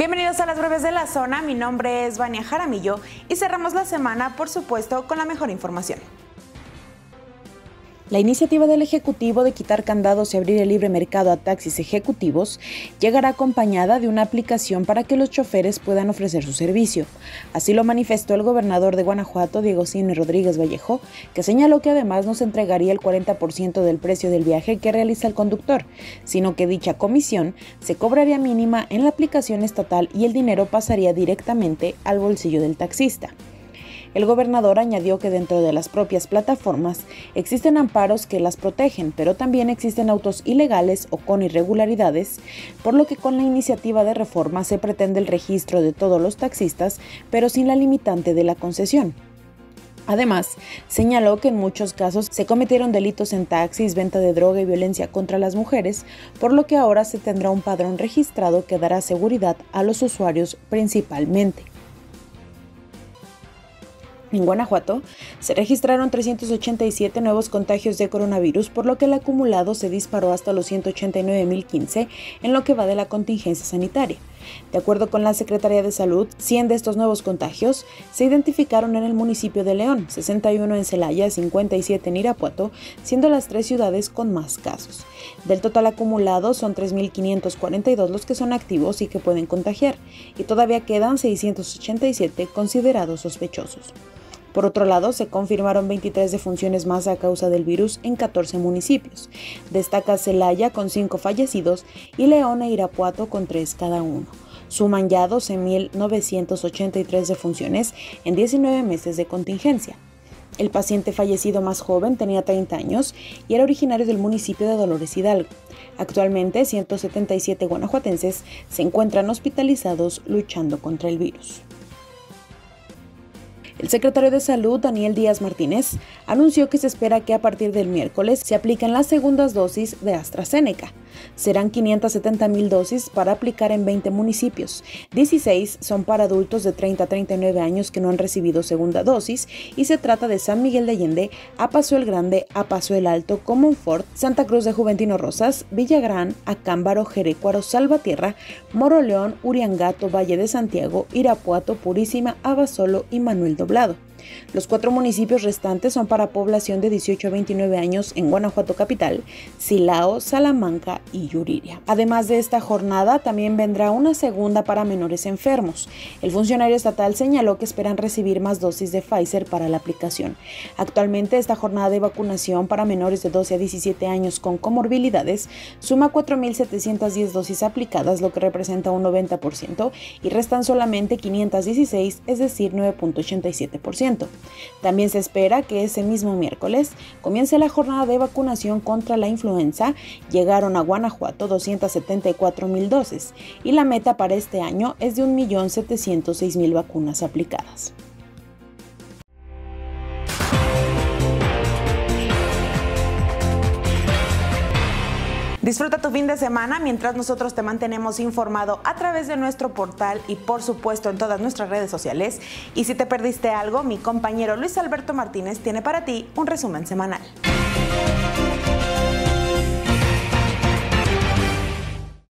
Bienvenidos a las breves de la zona, mi nombre es Vania Jaramillo y cerramos la semana, por supuesto, con la mejor información. La iniciativa del Ejecutivo de quitar candados y abrir el libre mercado a taxis ejecutivos llegará acompañada de una aplicación para que los choferes puedan ofrecer su servicio. Así lo manifestó el gobernador de Guanajuato, Diego Cine Rodríguez Vallejo, que señaló que además no se entregaría el 40% del precio del viaje que realiza el conductor, sino que dicha comisión se cobraría mínima en la aplicación estatal y el dinero pasaría directamente al bolsillo del taxista. El gobernador añadió que dentro de las propias plataformas existen amparos que las protegen, pero también existen autos ilegales o con irregularidades, por lo que con la iniciativa de reforma se pretende el registro de todos los taxistas, pero sin la limitante de la concesión. Además, señaló que en muchos casos se cometieron delitos en taxis, venta de droga y violencia contra las mujeres, por lo que ahora se tendrá un padrón registrado que dará seguridad a los usuarios principalmente. En Guanajuato se registraron 387 nuevos contagios de coronavirus, por lo que el acumulado se disparó hasta los 189.015 en lo que va de la contingencia sanitaria. De acuerdo con la Secretaría de Salud, 100 de estos nuevos contagios se identificaron en el municipio de León, 61 en Celaya, 57 en Irapuato, siendo las tres ciudades con más casos. Del total acumulado son 3.542 los que son activos y que pueden contagiar, y todavía quedan 687 considerados sospechosos. Por otro lado, se confirmaron 23 defunciones más a causa del virus en 14 municipios. Destaca Celaya con 5 fallecidos y León e Irapuato con 3 cada uno. Suman ya 12.983 defunciones en 19 meses de contingencia. El paciente fallecido más joven tenía 30 años y era originario del municipio de Dolores Hidalgo. Actualmente, 177 guanajuatenses se encuentran hospitalizados luchando contra el virus. El secretario de Salud, Daniel Díaz Martínez, anunció que se espera que a partir del miércoles se apliquen las segundas dosis de AstraZeneca. Serán 570 mil dosis para aplicar en 20 municipios. 16 son para adultos de 30 a 39 años que no han recibido segunda dosis y se trata de San Miguel de Allende, a Paso el Grande, a Paso el Alto, Comonfort, Santa Cruz de Juventino Rosas, Villagrán, Acámbaro, Jerecuaro, Salvatierra, Moroleón, Uriangato, Valle de Santiago, Irapuato, Purísima, Abasolo y Manuel Doblado. Los cuatro municipios restantes son para población de 18 a 29 años en Guanajuato Capital, Silao, Salamanca y Yuriria. Además de esta jornada, también vendrá una segunda para menores enfermos. El funcionario estatal señaló que esperan recibir más dosis de Pfizer para la aplicación. Actualmente, esta jornada de vacunación para menores de 12 a 17 años con comorbilidades suma 4.710 dosis aplicadas, lo que representa un 90%, y restan solamente 516, es decir, 9.87%. También se espera que ese mismo miércoles comience la jornada de vacunación contra la influenza. Llegaron a Guanajuato 274 mil dosis y la meta para este año es de 1.706.000 vacunas aplicadas. Disfruta tu fin de semana mientras nosotros te mantenemos informado a través de nuestro portal y por supuesto en todas nuestras redes sociales. Y si te perdiste algo, mi compañero Luis Alberto Martínez tiene para ti un resumen semanal.